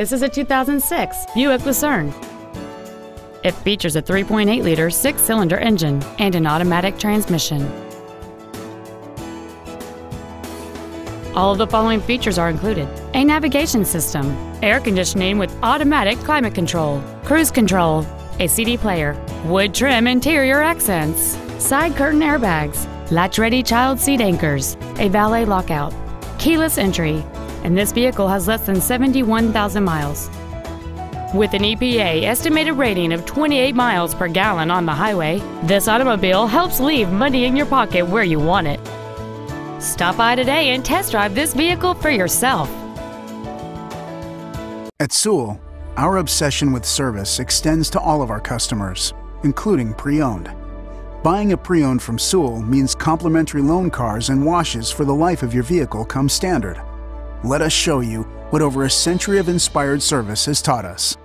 This is a 2006 Buick Lucerne. It features a 3.8-liter six-cylinder engine and an automatic transmission. All of the following features are included. A navigation system, air conditioning with automatic climate control, cruise control, a CD player, wood trim interior accents, side curtain airbags, latch-ready child seat anchors, a valet lockout, keyless entry, and this vehicle has less than 71,000 miles. With an EPA estimated rating of 28 miles per gallon on the highway, this automobile helps leave money in your pocket where you want it. Stop by today and test drive this vehicle for yourself. At Sewell, our obsession with service extends to all of our customers, including pre-owned. Buying a pre-owned from Sewell means complimentary loan cars and washes for the life of your vehicle come standard. Let us show you what over a century of inspired service has taught us.